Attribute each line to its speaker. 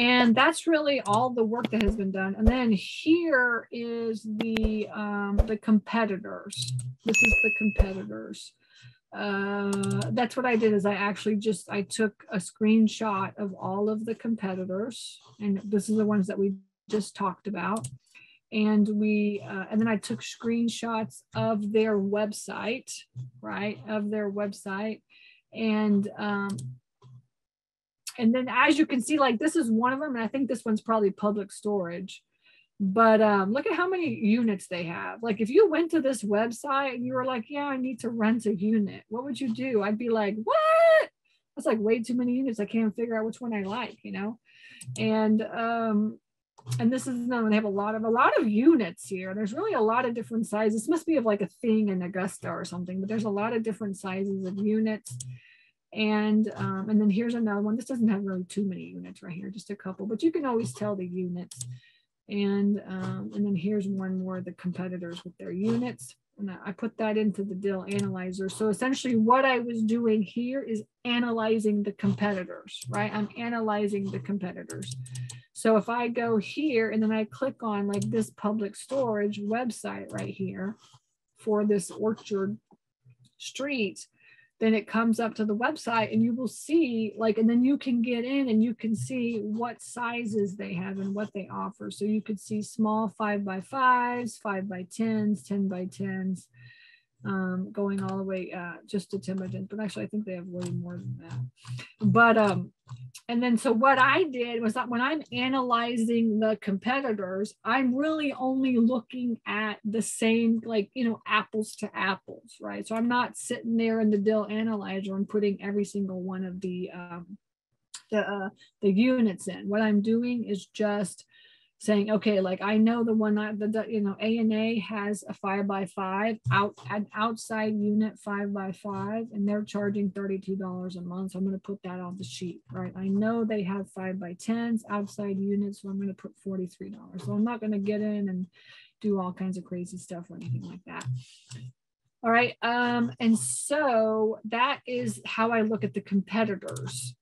Speaker 1: and that's really all the work that has been done. And then here is the um, the competitors. This is the competitors. Uh, that's what I did is I actually just I took a screenshot of all of the competitors, and this is the ones that we just talked about. And we uh, and then I took screenshots of their website, right, of their website, and um, and then as you can see, like this is one of them, and I think this one's probably public storage. But um, look at how many units they have. Like if you went to this website and you were like, yeah, I need to rent a unit, what would you do? I'd be like, what? That's like way too many units. I can't figure out which one I like, you know? And um, and this is no, they have a lot of a lot of units here. There's really a lot of different sizes. This must be of like a thing in Augusta or something, but there's a lot of different sizes of units. And, um, and then here's another one. This doesn't have really too many units right here, just a couple, but you can always tell the units. And, um, and then here's one more, of the competitors with their units. And I put that into the deal analyzer. So essentially what I was doing here is analyzing the competitors, right? I'm analyzing the competitors. So if I go here and then I click on like this public storage website right here for this Orchard Street, then it comes up to the website and you will see like and then you can get in and you can see what sizes they have and what they offer. So you could see small five by fives five by tens ten by tens um, going all the way uh, just to Timothy, but actually I think they have way more than that. But um, and then so what I did was that when I'm analyzing the competitors, I'm really only looking at the same like you know apples to apples, right? So I'm not sitting there in the deal analyzer and putting every single one of the um, the uh, the units in. What I'm doing is just saying, okay, like I know the one that the you know A and A has a five by five out an outside unit five by five, and they're charging thirty two dollars a month. So I'm going to put that on the sheet, right? I know they have five by tens outside units, so I'm going to put forty three dollars. So I'm not going to get in and do all kinds of crazy stuff or anything like that. All right. Um, and so that is how I look at the competitors.